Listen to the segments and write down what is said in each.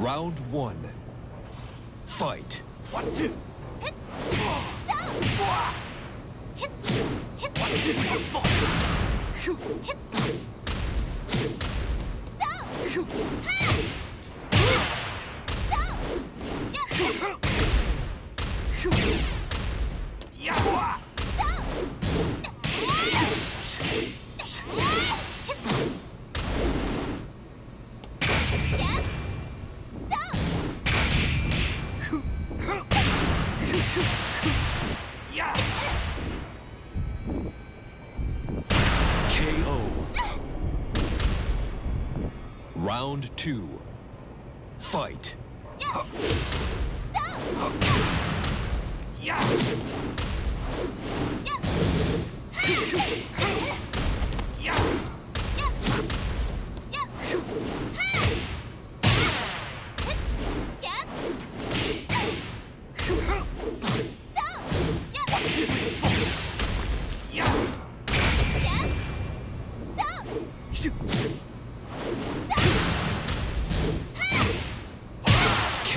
Round one. Fight. One, two. Hit. Hit. Hit. One, two, three, four. Shoot. Hit. Shoot. Shoot. Shoot. Yeah. Round two. Fight. Yeah. Yeah. Yeah. Shoot.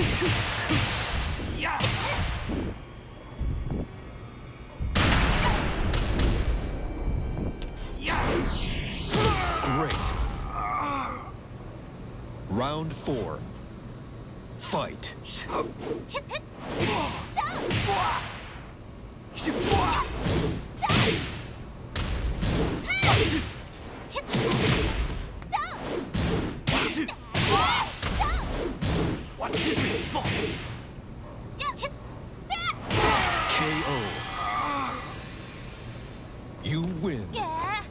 Shoot, shoot, shoot. Yeah. One, two, three, four. Yeah, hit that. KO. You win. Yeah.